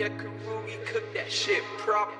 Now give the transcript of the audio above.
Yeah, Karugi cook that. Shit proper.